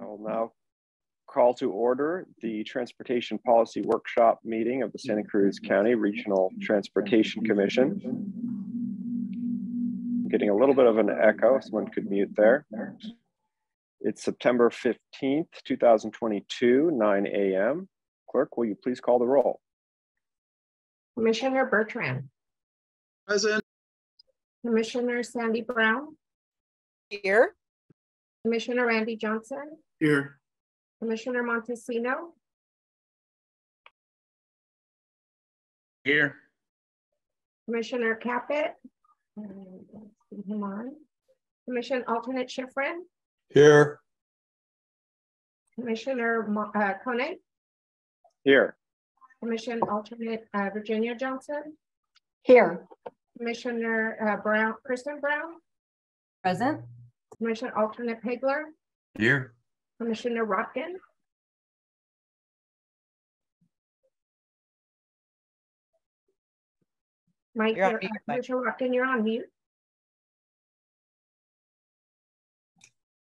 I will now call to order the Transportation Policy Workshop meeting of the Santa Cruz County Regional Transportation Commission. I'm getting a little bit of an echo, someone could mute there. It's September 15th, 2022, 9 a.m. Clerk, will you please call the roll? Commissioner Bertrand, Present. Commissioner Sandy Brown, Here. Commissioner Randy Johnson, Here. Commissioner Montesino, Here. Commissioner Caput. and him on. Commission alternate Schiffrin, Here. Commissioner Mo- uh, Koenig, Here. Commission alternate uh, Virginia Johnson, Here. Commissioner uh, Brown, Kristen Brown, Present. Commission alternate Pegler, Here. Commissioner Rotkin. Mike, You're on you're- mute, Mike. Commissioner Rotkin, you're on mute.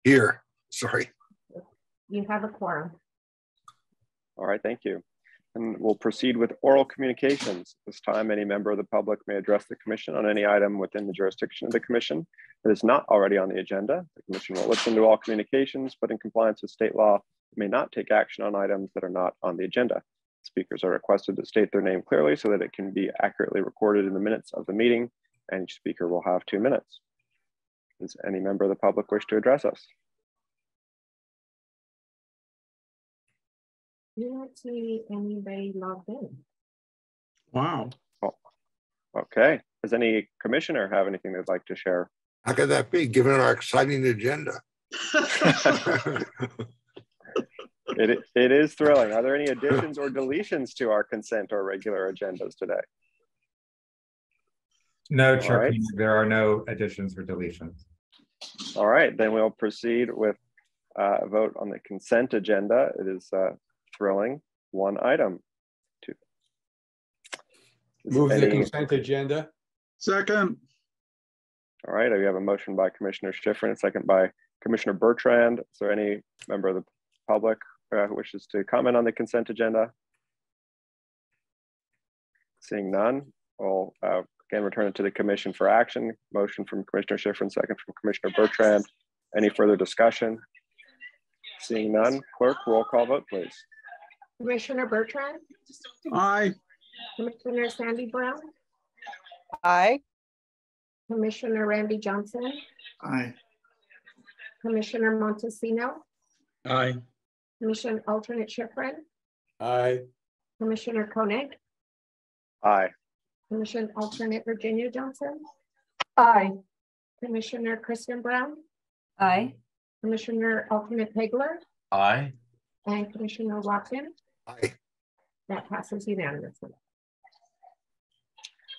Here. Sorry. You have a quorum. All right, thank you. And we'll proceed with oral communications. This time, any member of the public may address the commission on any item within the jurisdiction of the commission that is not already on the agenda. The commission will listen to all communications, but in compliance with state law, may not take action on items that are not on the agenda. Speakers are requested to state their name clearly so that it can be accurately recorded in the minutes of the meeting, and each speaker will have two minutes. Does any member of the public wish to address us? You don't see anybody logged in. Wow. Okay, does any commissioner have anything they'd like to share? How could that be, given our exciting agenda? It, it is thrilling. Are there any additions or deletions to our consent or regular agendas today? No, All Chair, right. There are no additions or deletions. All right, then we'll proceed with uh, a vote on the consent agenda. It is uh, thrilling. One item. Two. Is Move the consent agenda. Second. All right, we have a motion by Commissioner Schiffrin, a second by Commissioner Bertrand. Is there any member of the public uh, who wishes to comment on the consent agenda? Seeing none, we'll uh, again return it to the commission for action. Motion from Commissioner Schiffrin, second from Commissioner Bertrand. Any further discussion? Seeing none, clerk, roll call vote, please. Commissioner Bertrand, Aye. Commissioner Sandy Brown, Aye. Commissioner Randy Johnson, Aye. Commissioner Montesino, Aye. Commission alternate Schiffrin, Aye. Commissioner Koenig, Aye. Commission alternate Virginia Johnson, Aye. Commissioner Kristen Brown, Aye. Commissioner alternate Pegler, Aye. and Commissioner Watson. Aye. That passes unanimously.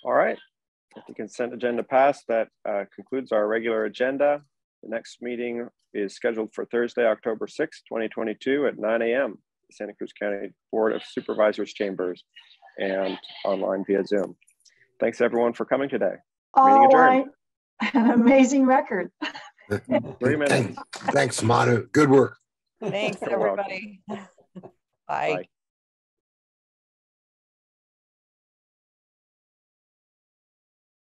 All right. If the consent agenda passed, that uh, concludes our regular agenda. The next meeting is scheduled for Thursday, October 6th, 2022 at 9 a.m. Santa Cruz County Board of Supervisors Chambers and online via Zoom. Thanks everyone for coming today. Meeting adjourned. I- an amazing record. Three minutes. Thanks, Manu. Good work. Thanks, everybody. Bye. Bye.